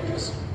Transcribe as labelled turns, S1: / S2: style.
S1: things.